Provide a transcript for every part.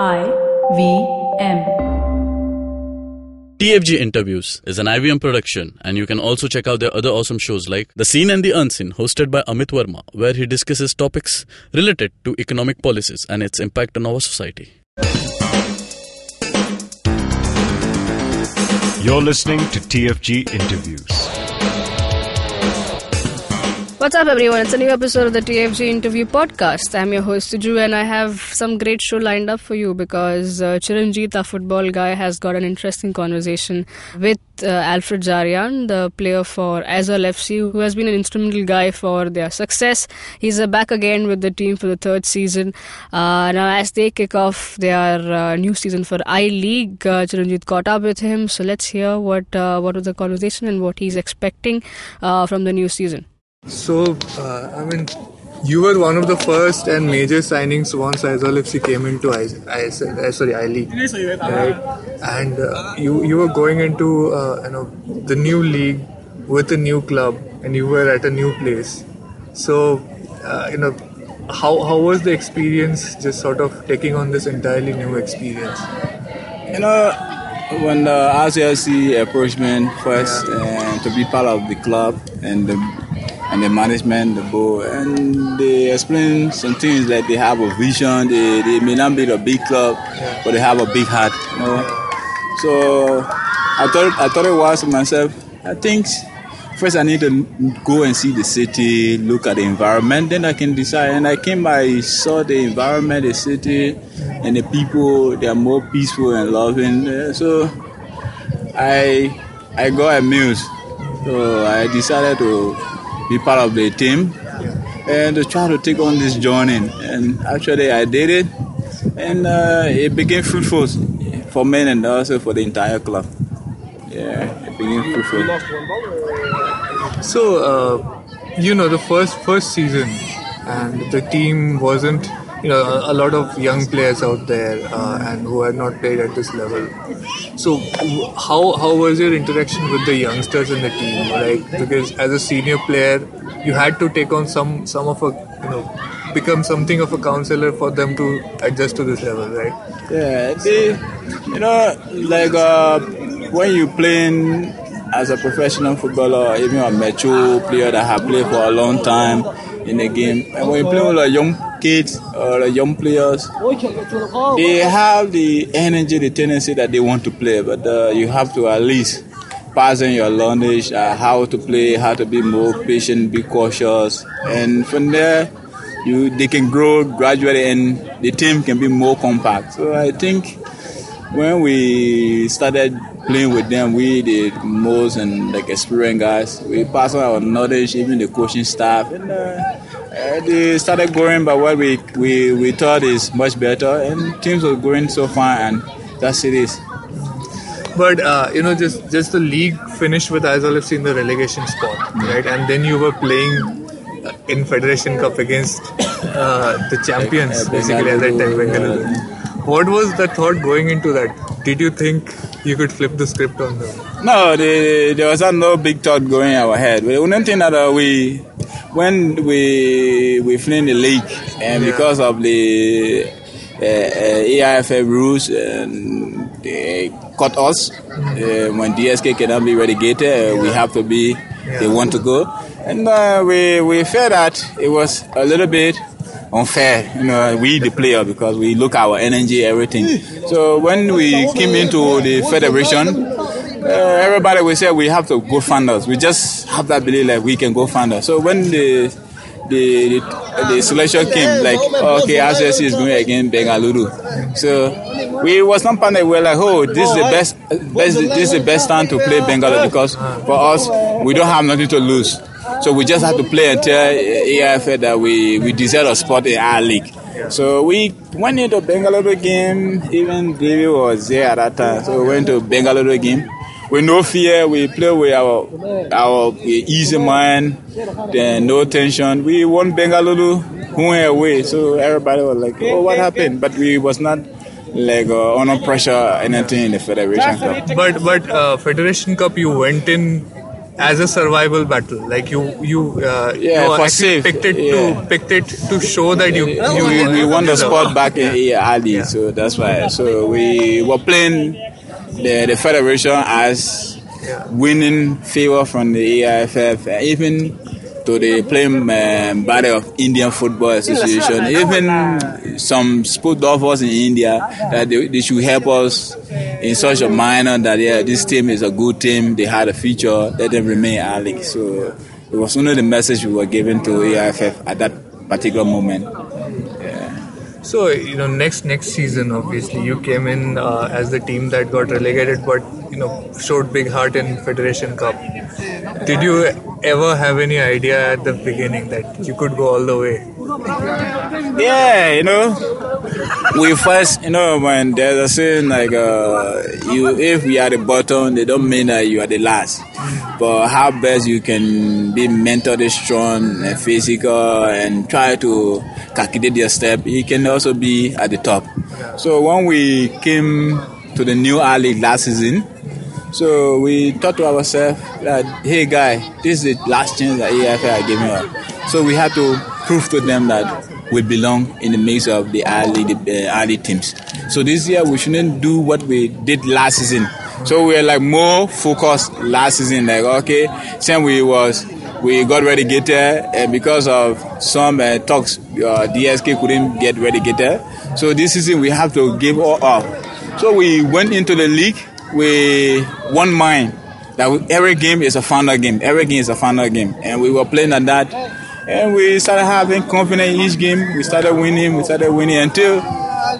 I V M. TFG Interviews is an IVM production, and you can also check out their other awesome shows like The Seen and the Unseen, hosted by Amit Varma, where he discusses topics related to economic policies and its impact on our society. You're listening to TFG Interviews. What's up, everyone? It's a new episode of the TFG Interview Podcast. I'm your host, Suju, and I have some great show lined up for you because uh, Chiranjit, our football guy, has got an interesting conversation with uh, Alfred Jaryan, the player for Aizawl FC, who has been an instrumental guy for their success. He's uh, back again with the team for the third season. Uh, now, as they kick off their uh, new season for I League, uh, Chiranjit caught up with him. So let's hear what uh, what was the conversation and what he's expecting uh, from the new season. So, uh, I mean, you were one of the first and major signings once Aizawl FC came into I, I, uh, sorry, I League, right? And uh, you you were going into uh, you know the new league with a new club, and you were at a new place. So, uh, you know, how how was the experience? Just sort of taking on this entirely new experience. You know, when the RCLC approached me first and to be part of the club and the and the management, the board, and they explain some things that they have a vision. They, they may not be a big club, but they have a big heart. You know? So I thought I thought it was myself. I think first I need to go and see the city, look at the environment, then I can decide. And I came by, saw the environment, the city, and the people. They are more peaceful and loving. Uh, So I I got amused. So I decided to be part of the team and to try to take on this journey. And actually, I did it, and uh, it became fruitful for me and also for the entire club. Yeah, it became fruitful. So, uh, you know, the first first season, and the team wasn't, you know, a, a lot of young players out there, uh, and who had not played at this level. So, how how was your interaction with the youngsters in the team? Like, because as a senior player, you had to take on some some of a, you know, become something of a counselor for them to adjust to this level, right? Yeah, they, you know, like uh, when you playing as a professional footballer, even a mature player that have played for a long time in the game, and when you play with young kids or young players, they have the energy, the tendency that they want to play, but uh, you have to at least pass on your knowledge, uh, how to play, how to be more patient, be cautious, and from there you they can grow gradually and the team can be more compact. So I think when we started playing with them, we the most and like experienced guys, we passed on our knowledge, even the coaching staff, and uh, uh, they started growing by what we, we we thought is much better, and teams were growing so far, and that's it is. But uh, you know, just just the league finished with Aizawl FC in the relegation spot, right? And then you were playing uh, in Federation Cup against uh, the champions, Uh, basically at that time. What was the thought going into that? Did you think you could flip the script on them? No, the, there was no big thought going in our head. The only thing that uh, we, when we we flew in the league, and Yeah. because of the uh, uh, AIFF rules, and they cut us uh, when DSK cannot be relegated. Uh, We have to be. They want to go, and uh, we we felt that it was a little bit unfair, you know, we the player because we look our energy, everything. So when we came into the federation, uh, everybody will say we have to go fund us. We just have that belief like we can go fund us. So when the the the, the selection came, like okay, RCSC is going against Bengaluru. So we was not panic. We were like, oh, this is the best, best this is the best time to play Bengaluru because for us we don't have nothing to lose. So we just had to play and tell AIF that we, we deserve a spot in our league. So we went into Bengaluru game. Even Davey was there at that time. So we went to Bengaluru game. With no fear, we play with our our easy mind, then no tension. We won Bengaluru, went away. So everybody was like, "Oh, what happened?" But we was not like uh, under pressure anything in the Federation Cup. But but uh, Federation Cup, you went in as a survival battle. Like you, you, uh, Yeah, you for safe, picked it yeah. to picked it to show that you you, we, we won the spot back in yeah. Ali, so that's why. So we were playing the, the federation as winning favor from the AIFF, even to the playing um, body of Indian Football Association, even some sport offers in India that they, they should help us in such a manner that yeah, this team is a good team, they had a future, let them remain Ali. So it was only the message we were giving to AIFF at that particular moment. So you know, next next season, obviously, you came in uh, as the team that got relegated, but you know, showed big heart in Federation Cup. Did you ever have any idea at the beginning that you could go all the way? Yeah, you know, we first, you know, when there's a saying like, uh, you, if we are the bottom, they don't mean that you are the last. But how best you can be mentally strong and physical and try to calculate your step, you can also be at the top. So when we came to the new League last season, so we thought to ourselves that, hey guy, this is the last chance that AFL are giving us. So we had to prove to them that we belong in the mix of the early, the uh, early teams. So this year we shouldn't do what we did last season. So we are like more focused last season. Like okay, since we was we got relegated and because of some uh, talks, uh, DSK couldn't get relegated. So this season we have to give all up. So we went into the league with one mind that every game is a final game. Every game is a final game, and we were playing at that. And we started having confidence in each game. We started winning. We started winning until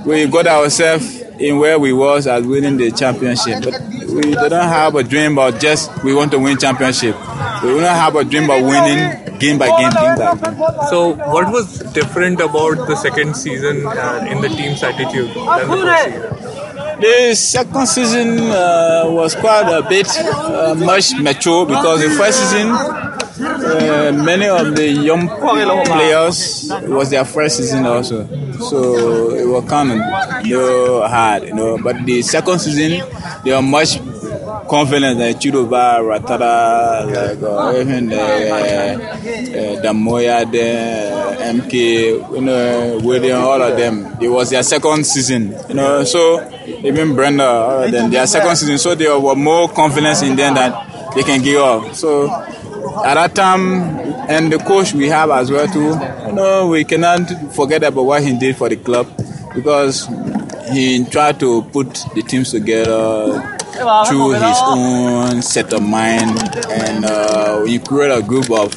we got ourselves in where we was as winning the championship. But we didn't have a dream about just we want to win championship. We didn't have a dream about winning game by game, game by game. So, what was different about the second season uh, in the team's attitude than the first season? The second season uh, was quite a bit uh, much mature because the first season, uh, many of the young players it was their first season also, so it was kind of you know, hard, you know. But the second season, they were much confident like Chidoba, Ratada, like uh, even the uh, uh, Damoya, the MK, you know, William, all of them. It was their second season, you know. So even Brenda, of their second season. So they were more confidence in them that they can give up. So at that time, and the coach we have as well too. You know, we cannot forget about what he did for the club because he tried to put the teams together through his own set of mind, and uh, he created a group of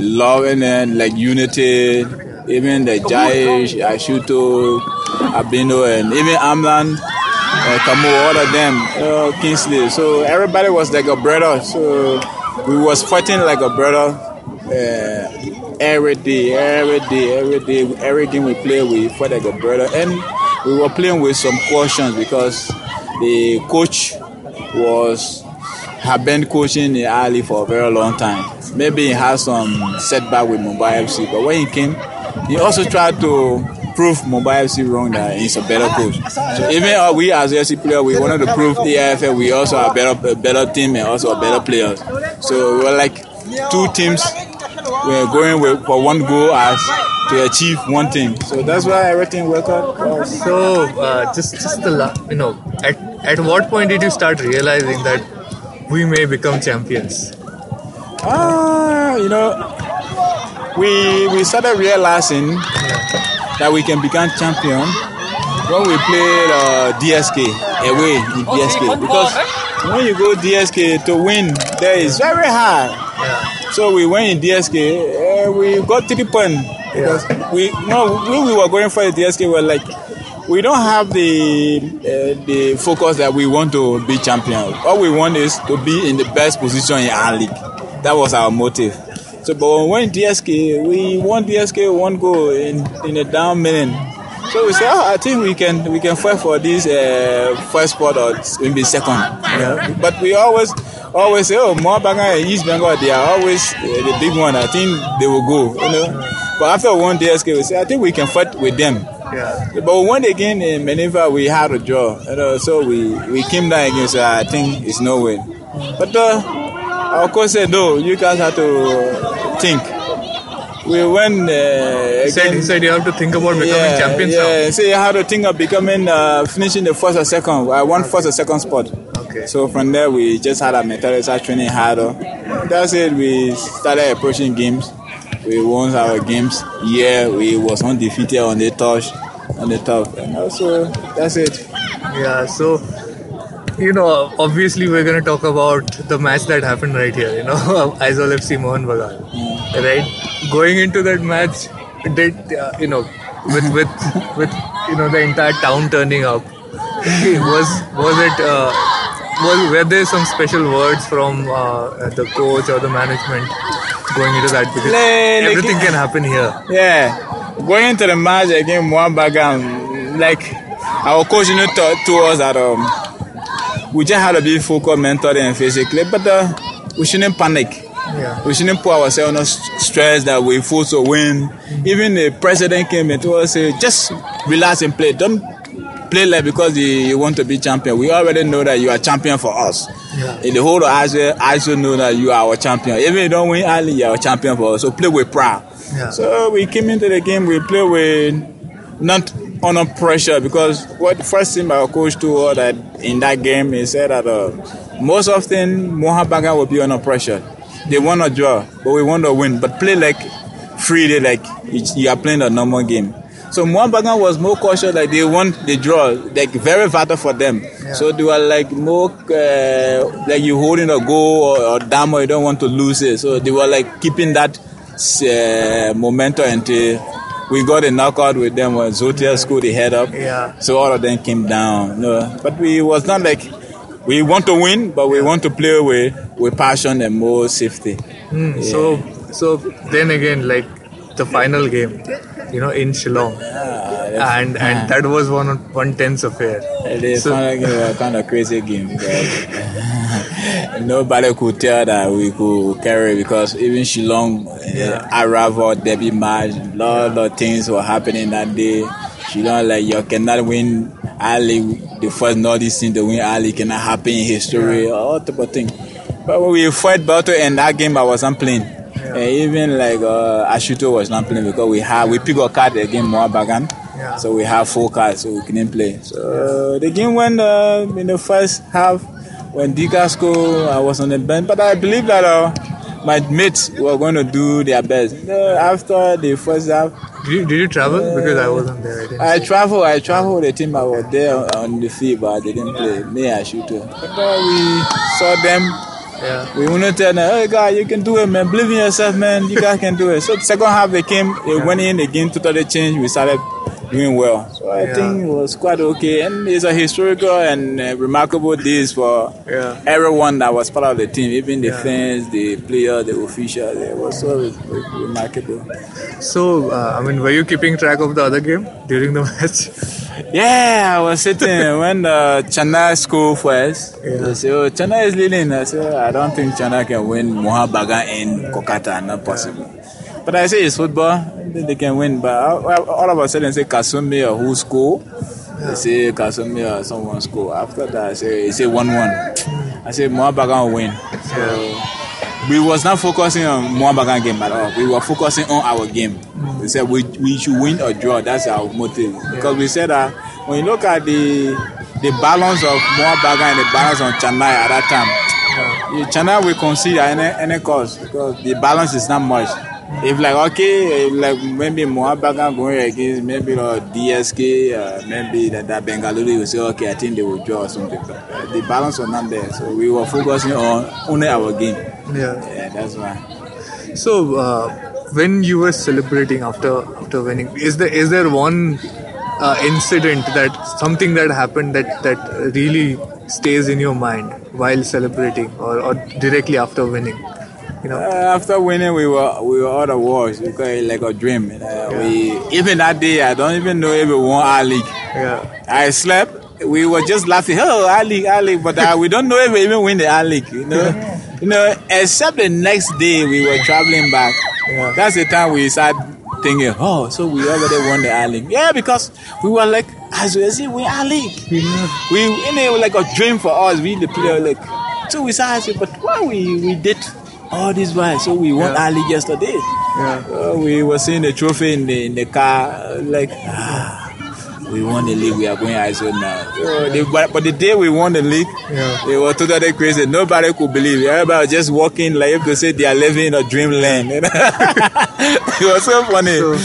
love and then like unity. Even the Jai, Ashuto, Abino, and even Amlan, uh, Kamu, all of them, uh, Kingsley. So everybody was like a brother. So we was fighting like a brother uh, every day, every day, every day. Every game we play, we fight like a brother, and we were playing with some cautions because the coach was had been coaching in Ali for a very long time. Maybe he had some setback with Mumbai FC, but when he came, he also tried to prove Mumbai FC wrong that he's a better coach. So even uh, we as a FC player, we wanted to prove the AFL we also are better, a better team and also a better players. So we were like two teams. We're going with, for one goal as to achieve one thing. So that's why everything worked out. well. So, uh, just just the la- you know, at at what point did you start realizing that we may become champions? Ah, you know, we we started realizing that we can become champion when we played uh, DSK away in DSK because when you go DSK to win there is very hard. So we went in DSK, uh, we got three points because we no when we were going for the DSK we were like we don't have the uh, the focus that we want to be champion. All we want is to be in the best position in our league. That was our motive. So, but when DSK, we won DSK one goal in in a down minute. So we said, oh, I think we can we can fight for this uh, first spot or maybe second. Know? But we always always say, oh, Mohun Bagan and East Bengal, they are always uh, the big one. I think they will go. You know. But after one DSK, we say, I think we can fight with them. Yeah. But when again in Maneuver, we had a draw. You know, so we, we came down against. I think it's no way. But uh, Our coach said, no, you guys have to think. We went. Uh, He said, he said you have to think about becoming yeah, champions yeah. So you have to think of becoming, uh, finishing the first or second. I won first or second spot. Okay. So from there, we just had a mentality, start training harder. That's it. We started approaching games. We won our games. Yeah, we was undefeated on the touch, on the top, and also that's it. Yeah. So, you know, obviously we're going to talk about the match that happened right here. You know, Aizawl FC Mohun Bagan. Right. Going into that match, did uh, you know, with with with you know the entire town turning up. Was was it? Uh, was were there some special words from uh, the coach or the management going into that because le- everything can happen here. Yeah, going into the match against Mohun Bagan, like our coach, you know, told, to us that um, we just had to be focused mentally and physically, but uh, we shouldn't panic. Yeah. We shouldn't put ourselves under stress that we're forced to win. Even the president came and told us, just relax and play. Don't play like because you, want to be champion. We already know that you are champion for us. Yeah. In the whole of Asia, Asia know that you are our champion. Even if you don't win early, you are a champion for us. So play with pride. Yeah. So we came into the game, we play with not under pressure because what the first thing our coach told us that in that game, he said that uh, most often Mohun Bagan will be under pressure. They want to draw, but we want to win. But play like freely, like you are playing a normal game. So Mohun Bagan was more cautious, like they want the draw, like very vital for them. So they were like more, uh, like you holding a goal or, or damo, you don't want to lose it. So they were like keeping that uh, momentum until we got a knockout with them when Zotia scored the head up. Yeah. So all of them came down. No, but we was not like we want to win, but we want to play with with passion and more safety. Hmm, So, so then again, like the final game, you know, in Shillong, and and that was one one tense affair. The So- final game was kind of crazy game nobody could tell that we could carry because even Shillong, uh, Aravo, Debbie match, lot of things were happening that day. Shillong like you cannot win Ali, the first Northeast team to win Ali cannot happen in history, all type of thing. But when we fought battle and that game I wasn't playing. And even like uh, Ashuto was not playing because we had we pick a card against Mohun Bagan. Yeah. So we have four cards, so we couldn't play. So the game went uh, in the first half when Dika. I was on the bench, but I believe that uh, my mates were going to do their best. Uh, after the first half, Did you, did you travel? Because I wasn't there. I. I traveled. I traveled with the team. I was there on the field, but they didn't play. Me, I shoot. But uh, we saw them. yeah. We want to tell them, hey guys, you can do it, man. Believe in yourself, man. You guys can do it. So the second half they came, they went in, the game totally changed. We started doing well. So I Yeah. think it was quite okay. And it's a historical and uh, remarkable days for Yeah. everyone that was part of the team, even the Yeah. fans, the players, the officials. It was so re- re- remarkable. So, uh, I mean, were you keeping track of the other game during the match? Yeah, I was sitting when the Chennai scored first. Yeah. They say, oh, Chennai is leading. I said, I don't think Chennai can win Mohun Bagan in Kolkata. Not possible. But I say it's football. Think They can win. But all of a sudden, say Kasumi who score. They say Kasumi or someone score. After that, I say, it's a 1 1. I say Mohabaga will win. So we was not focusing on Moabagan game at all. We were focusing on our game. We said we, we should win or draw. That's our motive. Because we said that when you look at the the balance of Moabagan and the balance on Chennai at that time, yeah, Chennai will concede at any, any cost because the balance is not much. If like okay, if like maybe Mohun Bagan going against maybe uh, DSK, uh, maybe that, that Bengaluru will say okay, I think they will draw or something. But uh, the balance was not there, so we were focusing on only our game. Yeah. Yeah, that's why. So, uh, when you were celebrating after after winning, is there is there one uh, incident that something that happened that that really stays in your mind while celebrating or, or directly after winning? You know. Uh, after winning, we were we were all awards because it's like a dream. Uh, We even that day, I don't even know if we won our league. Yeah. I slept. We were just laughing. Oh, our league, our league, but uh, we don't know if we even win the our league. You know, you know. Except the next day, we were traveling back. Yeah. That's the time we started thinking, oh, so we already won the our league. Yeah, because we were like, as we see, we our league. We, you know, it was like a dream for us. We the player like So we started but why we, we did all this while? So we won Yeah. our yesterday. Yeah. Uh, we were seeing the trophy in the, in the car, like, ah, we won the league, we are going ISO now. So the, but, but the day we won the league, Yeah. it was totally crazy. Nobody could believe it. Everybody was just walking like if they say they are living in a dreamland. it was so funny. So,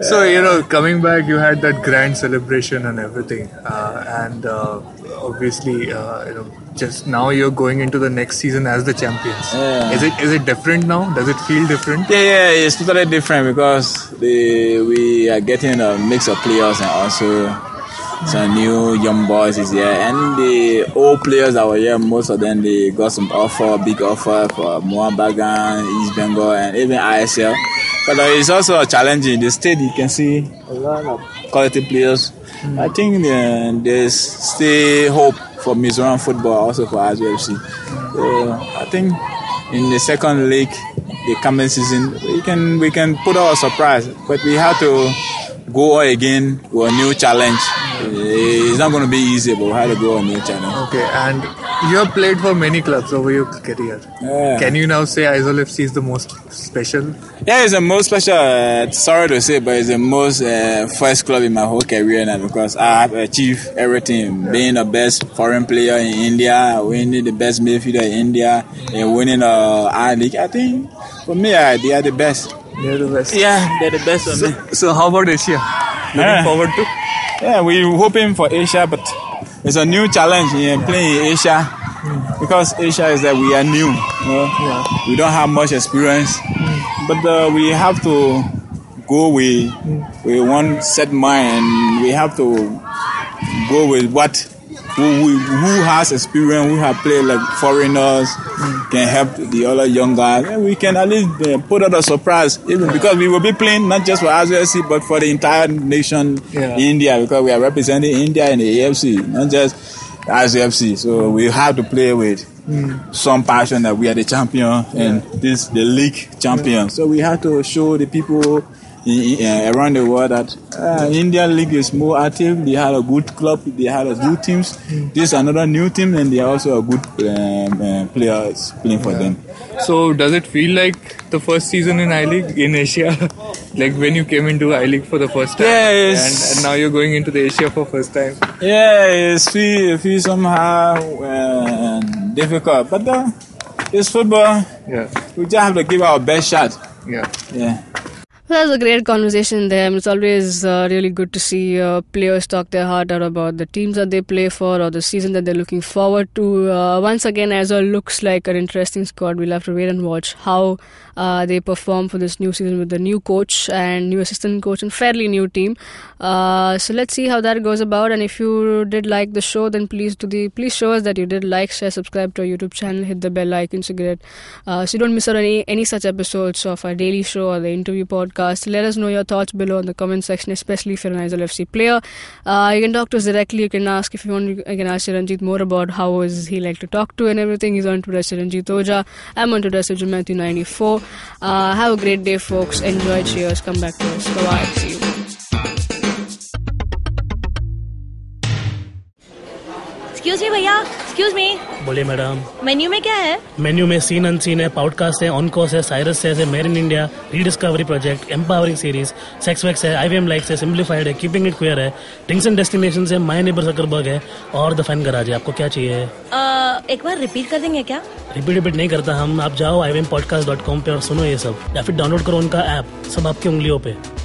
so you know, coming back, you had that grand celebration and everything, uh, and uh, obviously, uh, you know, just now you're going into the next season as the champions. Yeah. Is it is it different now? Does it feel different? Yeah, yeah, it's totally different because the we are getting a mix of players and also some new young boys is here, and the old players that were here, most of them they got some offer, big offer for Mohun Bagan, East Bengal, and even ISL. But uh, it's also a challenge in the state. You can see a lot of quality players. I think uh, there's still hope for Mizoram football, also for Aizawl FC. So I think in the second league, the coming season, we can we can put out a surprise, but we have to go again with a new challenge. Eh, it's not going to be easy, but we have to go a new challenge. Okay, and you have played for many clubs over your career. Yeah. Can you now say Aizawl FC is the most special? Yeah, it's the most special. Uh, sorry to say, but it's the most uh, first club in my whole career now because I have achieved everything. Being the best foreign player in India, winning the best midfielder in India, and winning uh, I League. I think for me, uh, they are the best. They're the best. Yeah, they're the best for me. So how about Asia? Looking Yeah. forward to? Yeah, we're hoping for Asia, but it's a new challenge in playing in Asia because Asia is that we are new. you know. We don't have much experience, but uh, we have to go with with one set mind, we have to go with what who, who, who has experience, who have played like foreigners, can help the other young guys. And we can at least uh, put out a surprise, even because we will be playing not just for Aizawl FC but for the entire nation, Yeah. India, because we are representing India in the AFC, not just Aizawl FC. So we have to play with some passion that we are the champion and this the league champion. So we have to show the people in, uh, around the world that uh, Indian league is more active. They have a good club. They have a good teams. This is another new team, and they are also a good um, uh, players playing for them. So does it feel like the first season in I League in Asia, like when you came into I League for the first time, Yeah, and, and now you're going into the Asia for first time? Yeah, it feel somehow uh, difficult, but uh, it's football. Yeah, We just have to give our best shot. yeah. Yeah. That was a great conversation there. It's always uh, really good to see uh, players talk their heart out about the teams that they play for or the season that they're looking forward to. Uh, once again, as looks like an interesting squad. We'll have to wait and watch how uh, they perform for this new season with the new coach and new assistant coach and fairly new team. Uh, so let's see how that goes about. And if you did like the show, then please do the please show us that you did like, share, subscribe to our YouTube channel, hit the bell icon so uh, so you don't miss out on any any such episodes of our daily show or the interview podcast. Let us know your thoughts below in the comment section, especially if you're an Aizawl FC player. Uh, you can talk to us directly. You can ask if you want. You can ask Chiranjit more about how is he like to talk to and everything. He's on Twitter, Chiranjit Oja. I'm on Twitter, Matthew94. Uh, have a great day, folks. Enjoy. Cheers. Come back to us. Bye. See you. Excuse me बोलिए madam. Menu में क्या है? Menu में seen unseen है podcast है on course है Cyrus है मेर in India rediscovery project empowering series sex wax है आईवीएम लाइक्स है सिंप्लीफाइड है कीपिंग इट क्लियर है ड्रिंक्स एंड डेस्टिनेशन है माई नेबर सकरबर्ग है और द फ़ैन गराज है आपको क्या चाहिए? अ, एक बार रिपीट कर देंगे क्या? रिपीट रिपीट नहीं करता हम आप जाओ आई पॉडकास्ट डॉट कॉम पे और सुनो ये सब या फिर डाउनलोड करो उनका ऐप सब आपकी उंगलियों पे।